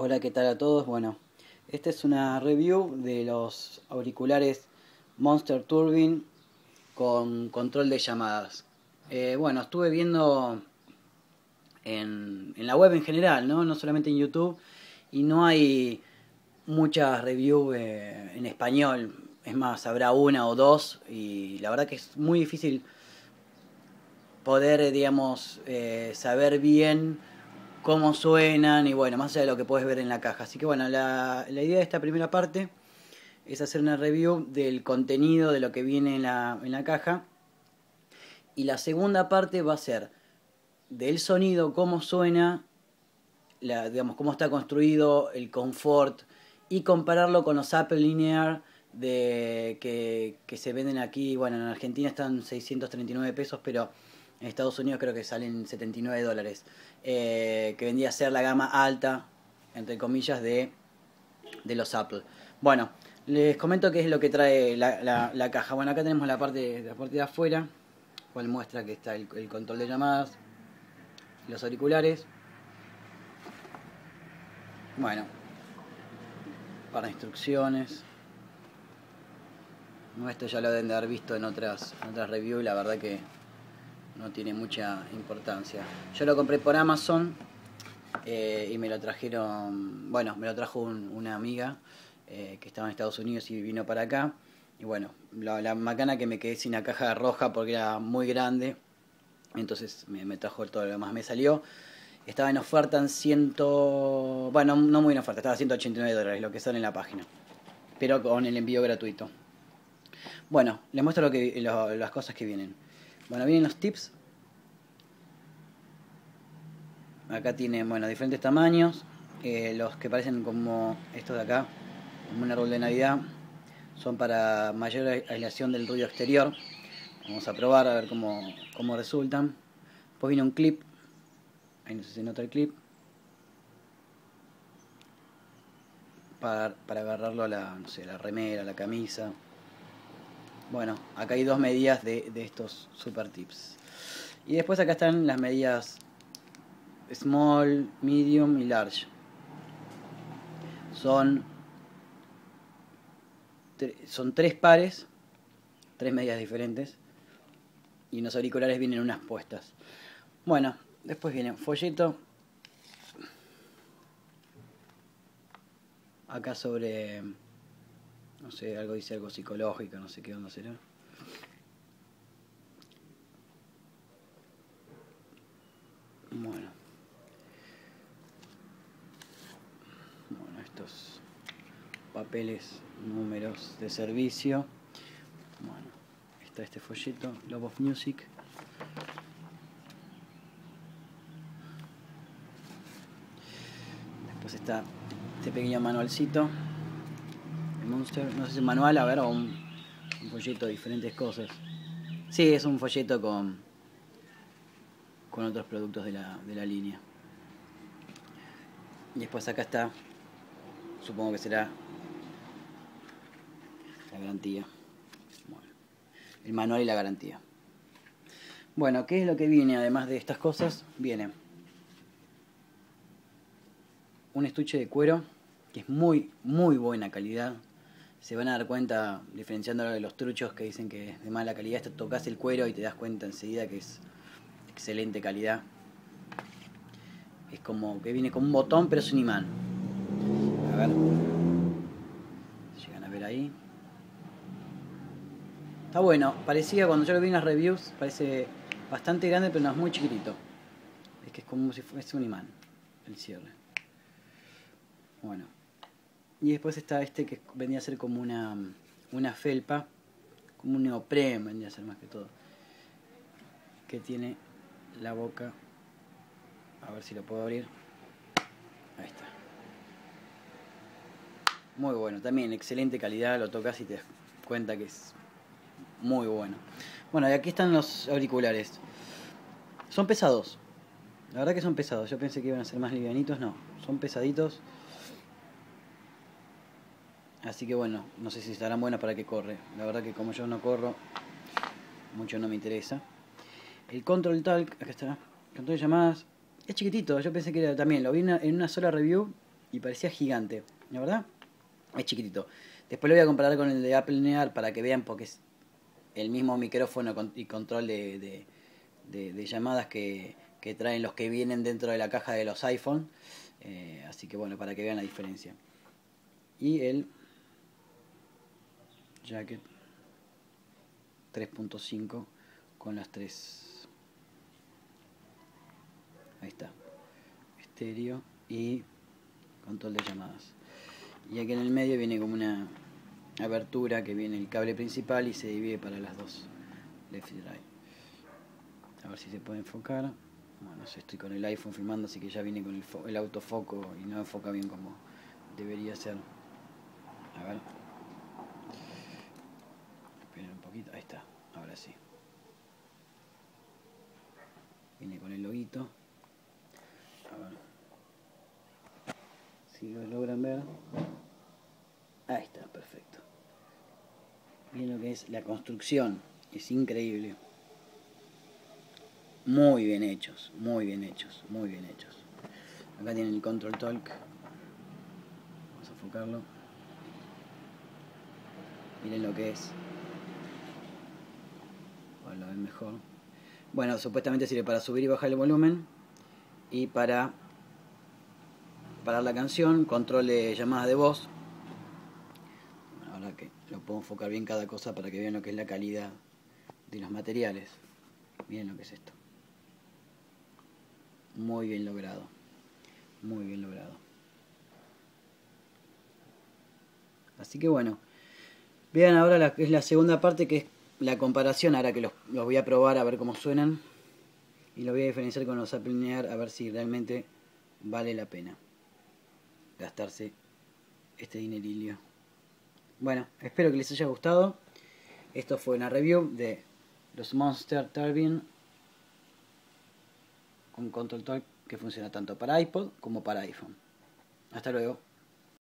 Hola, ¿qué tal a todos? Bueno, esta es una review de los auriculares Monster Turbine con control de llamadas. Eh, bueno, estuve viendo en, la web en general, ¿no? no solamente en YouTube, y no hay muchas reviews eh, en español. Es más, habrá una o dos, y la verdad que es muy difícil poder, digamos, eh, saber bien cómo suenan y bueno, más allá de lo que puedes ver en la caja. Así que bueno, la, la idea de esta primera parte es hacer una review del contenido de lo que viene en la, en la caja. Y la segunda parte va a ser del sonido, cómo suena, la, digamos, cómo está construido, el confort y compararlo con los Apple Linear de, que, que se venden aquí. Bueno, en Argentina están 639 pesos, pero en Estados Unidos creo que salen 79 dólares. Eh, que vendría a ser la gama alta, entre comillas, de, de los Apple. Bueno, les comento qué es lo que trae la, la, caja. Bueno, acá tenemos la parte, la parte de afuera, cual muestra que está el, control de llamadas, los auriculares. Bueno, para instrucciones. Esto ya lo deben de haber visto en otras, en otras reviews, la verdad que no tiene mucha importancia. Yo lo compré por Amazon eh, y me lo trajeron, bueno, me lo trajo una amiga eh, que estaba en Estados Unidos y vino para acá. Y bueno, la, macana que me quedé sin la caja roja porque era muy grande, entonces me, trajo todo lo demás. Me salió, estaba en oferta en ciento, bueno, no muy en oferta, estaba a 189 dólares, lo que sale en la página, pero con el envío gratuito. Bueno, les muestro lo que, las cosas que vienen. Bueno, vienen los tips. Acá tiene, bueno, diferentes tamaños. Eh, los que parecen como estos de acá, como un árbol de Navidad, son para mayor aislación del ruido exterior. Vamos a probar a ver cómo, cómo resultan. Después viene un clip. Ahí no sé si nota el clip. Para, para agarrarlo a la, no sé, la remera, la camisa. Bueno, acá hay dos medidas de, estos super tips. Y después acá están las medidas small, medium y large. Son, son tres pares, tres medidas diferentes. Y en los auriculares vienen unas puestas. Bueno, después viene folleto. Acá sobre no sé, algo dice algo psicológico, no sé qué onda será. Bueno. Bueno, estos papeles, números de servicio. Bueno, está este folleto, Love of Music. Después está este pequeño manualcito no sé si manual, a ver, o un, folleto de diferentes cosas. Sí, es un folleto con, con otros productos de la, de la línea. Y después acá está, supongo que será la garantía. el manual y la garantía. Bueno, ¿qué es lo que viene además de estas cosas? Viene un estuche de cuero que es muy, muy buena calidad se van a dar cuenta, diferenciándolo de los truchos que dicen que es de mala calidad, te tocas el cuero y te das cuenta enseguida que es excelente calidad. Es como que viene con un botón, pero es un imán. A ver. Llegan a ver ahí. Está bueno, parecía cuando yo lo vi en las reviews, parece bastante grande, pero no es muy chiquitito. Es que es como si fuese un imán el cierre. Bueno. Y después está este que venía a ser como una, una felpa, como un neopren, venía a ser más que todo. Que tiene la boca, a ver si lo puedo abrir. Ahí está. Muy bueno, también excelente calidad, lo tocas y te das cuenta que es muy bueno. Bueno, y aquí están los auriculares. Son pesados. La verdad que son pesados. Yo pensé que iban a ser más livianitos, no. Son pesaditos. Así que bueno, no sé si estarán buenas para que corre. La verdad que como yo no corro, mucho no me interesa. El control talk, acá está. Control de llamadas. Es chiquitito, yo pensé que era también. Lo vi en una sola review y parecía gigante. La verdad, es chiquitito. Después lo voy a comparar con el de Apple Near para que vean porque es el mismo micrófono y control de, de, llamadas que, que, traen los que vienen dentro de la caja de los iPhone. Eh, así que bueno, para que vean la diferencia. Y el jacket 3.5 con las tres. Ahí está. Estéreo y control de llamadas. Y aquí en el medio viene como una abertura que viene el cable principal y se divide para las dos left y right. A ver si se puede enfocar. Bueno, estoy con el iPhone filmando, así que ya viene con el, el autofoco y no enfoca bien como debería ser. A ver. Ahí está. Ahora sí. Viene con el loguito. A ver. Si lo logran ver. Ahí está, perfecto. Miren lo que es la construcción. Es increíble. Muy bien hechos, muy bien hechos, muy bien hechos. Acá tienen el control talk. Vamos a enfocarlo. Miren lo que es. Lo ven mejor. Bueno, supuestamente sirve para subir y bajar el volumen. Y para parar la canción, control de llamadas de voz. ahora que lo puedo enfocar bien cada cosa para que vean lo que es la calidad de los materiales. Miren lo que es esto. Muy bien logrado. Muy bien logrado. Así que bueno. Vean ahora la, es la segunda parte que es la comparación. Ahora que los, voy a probar a ver cómo suenan. Y lo voy a diferenciar con los Apple a ver si realmente vale la pena gastarse este dinerillo. Bueno, espero que les haya gustado. Esto fue una review de los Monster Turbine un control que funciona tanto para iPod como para iPhone. Hasta luego.